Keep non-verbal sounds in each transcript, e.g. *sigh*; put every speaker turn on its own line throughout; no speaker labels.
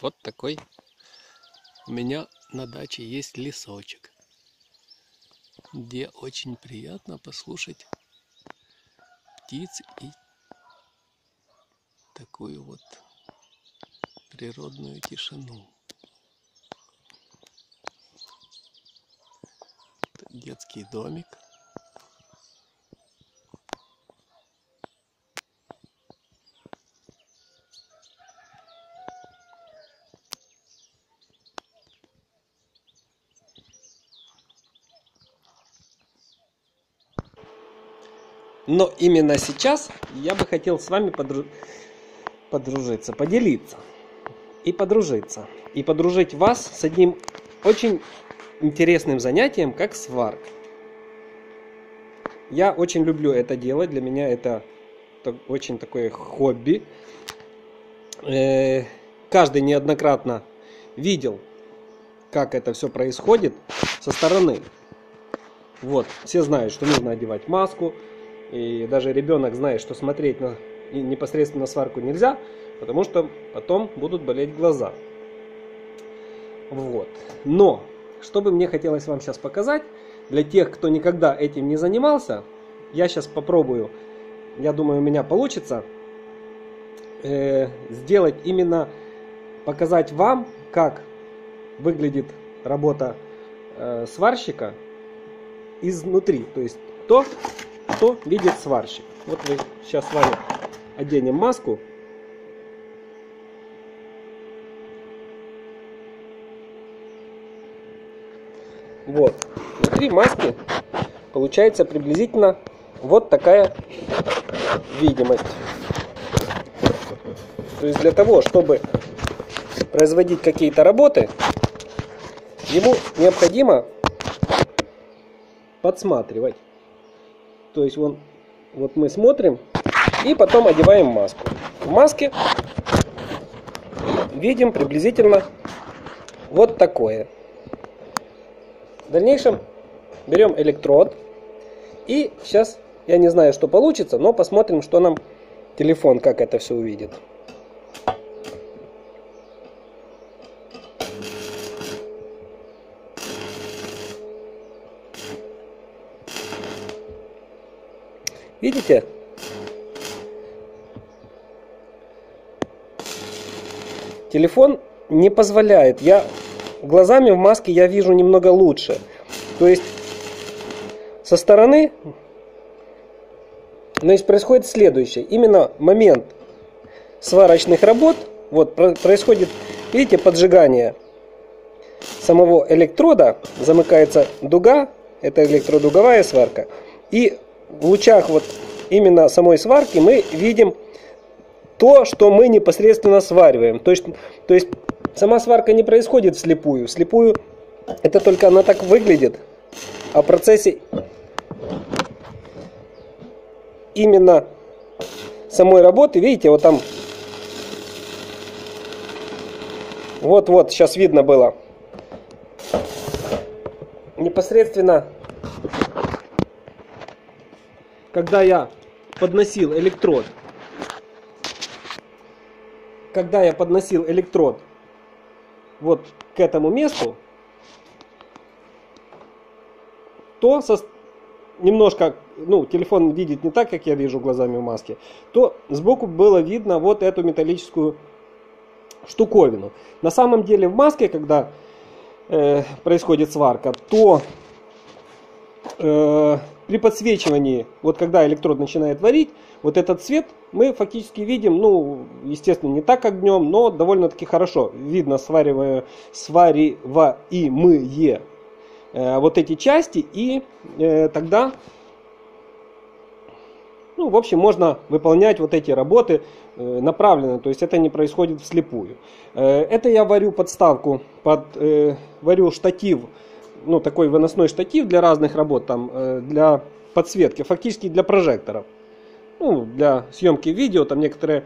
Вот такой у меня на даче есть лесочек, где очень приятно послушать птиц и такую вот природную тишину. Детский домик. Но именно сейчас я бы хотел с вами подру... подружиться, поделиться и подружиться. И подружить вас с одним очень интересным занятием, как сварка. Я очень люблю это делать, для меня это очень такое хобби. Э, каждый неоднократно видел, как это все происходит со стороны. Вот, все знают, что нужно одевать маску, и даже ребенок знает, что смотреть на непосредственно на сварку нельзя, потому что потом будут болеть глаза. Вот. Но, что бы мне хотелось вам сейчас показать, для тех, кто никогда этим не занимался, я сейчас попробую, я думаю, у меня получится, э, сделать именно, показать вам, как выглядит работа э, сварщика изнутри. То есть то, что видит сварщик. Вот мы сейчас с вами оденем маску. Вот. Внутри маски получается приблизительно вот такая видимость. То есть для того, чтобы производить какие-то работы, ему необходимо подсматривать. То есть вон, вот мы смотрим и потом одеваем маску. В маске видим приблизительно вот такое. В дальнейшем берем электрод и сейчас, я не знаю, что получится, но посмотрим, что нам телефон, как это все увидит. Видите? Телефон не позволяет. Я глазами в маске я вижу немного лучше. То есть со стороны значит, происходит следующее. Именно момент сварочных работ, вот происходит, видите, поджигание самого электрода, замыкается дуга, это электродуговая сварка, и в лучах вот именно самой сварки мы видим то, что мы непосредственно свариваем. То есть, то есть сама сварка не происходит вслепую. Вслепую это только она так выглядит. А в процессе именно самой работы, видите, вот там вот-вот, сейчас видно было. Непосредственно когда я подносил электрод, когда я подносил электрод вот к этому месту, то со, немножко, ну, телефон видит не так, как я вижу глазами в маске, то сбоку было видно вот эту металлическую штуковину. На самом деле в маске, когда э, происходит сварка, то э, при подсвечивании, вот когда электрод начинает варить, вот этот цвет мы фактически видим, ну, естественно, не так, как днем, но довольно-таки хорошо. Видно сваривая, свариваемые э, вот эти части, и э, тогда, ну, в общем, можно выполнять вот эти работы э, направленно, то есть это не происходит вслепую. Э, это я варю подставку, под, э, варю штатив ну, такой выносной штатив для разных работ, там, э, для подсветки, фактически для прожекторов. Ну, для съемки видео, там некоторые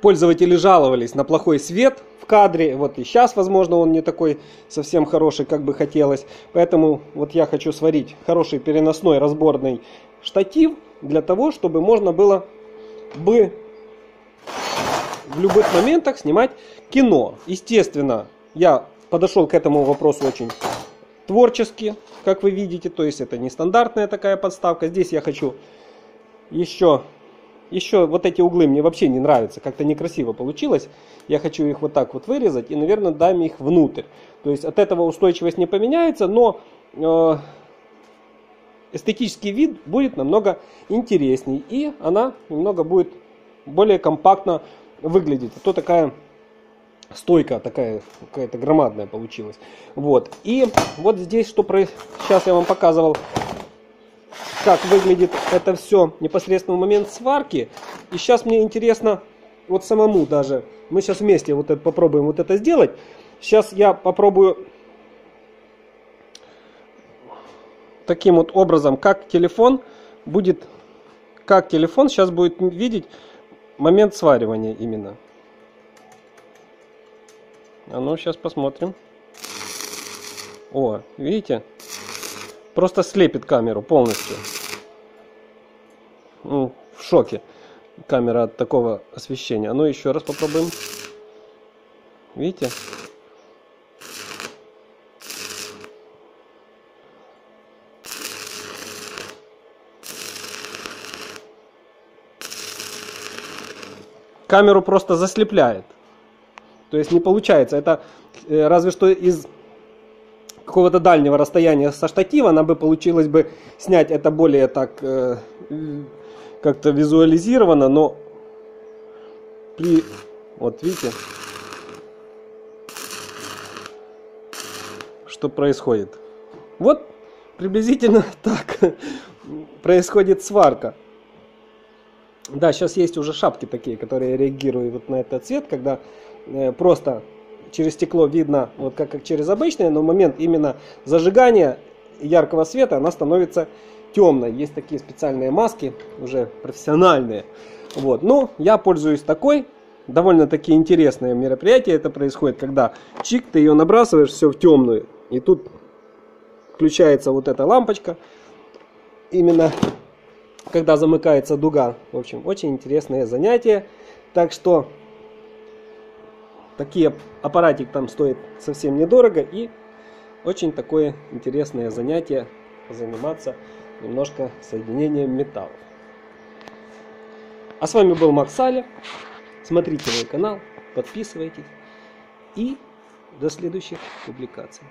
пользователи жаловались на плохой свет в кадре. Вот и сейчас, возможно, он не такой совсем хороший, как бы хотелось. Поэтому вот я хочу сварить хороший переносной разборный штатив для того, чтобы можно было бы в любых моментах снимать кино. Естественно, я подошел к этому вопросу очень творчески, как вы видите. То есть это не стандартная такая подставка. Здесь я хочу еще, еще вот эти углы мне вообще не нравятся. Как-то некрасиво получилось. Я хочу их вот так вот вырезать и, наверное, дам их внутрь. То есть от этого устойчивость не поменяется, но э, эстетический вид будет намного интересней. И она немного будет более компактно выглядеть. А то такая стойка такая какая-то громадная получилась. Вот. И вот здесь, что про... сейчас я вам показывал, как выглядит это все непосредственно в момент сварки. И сейчас мне интересно вот самому даже. Мы сейчас вместе вот это попробуем вот это сделать. Сейчас я попробую таким вот образом, как телефон будет, как телефон сейчас будет видеть момент сваривания именно. А ну, сейчас посмотрим. О, видите? Просто слепит камеру полностью. Ну, в шоке камера от такого освещения. А ну, еще раз попробуем. Видите? камеру просто заслепляет. То есть не получается. Это э, разве что из какого-то дальнего расстояния со штатива она бы получилось бы снять это более так э, как-то визуализировано, но при вот видите, что происходит. Вот приблизительно *laughs* так происходит сварка. Да, сейчас есть уже шапки такие, которые реагируют вот на этот цвет, когда просто через стекло видно, вот как, как через обычное, но в момент именно зажигания яркого света она становится темной. Есть такие специальные маски, уже профессиональные. Вот. Ну, я пользуюсь такой. Довольно-таки интересное мероприятие это происходит, когда чик, ты ее набрасываешь все в темную. И тут включается вот эта лампочка. Именно когда замыкается дуга. В общем, очень интересное занятие. Так что такие аппаратик там стоит совсем недорого и очень такое интересное занятие заниматься немножко соединением металлов. А с вами был Макс Аля. Смотрите мой канал, подписывайтесь и до следующих публикаций.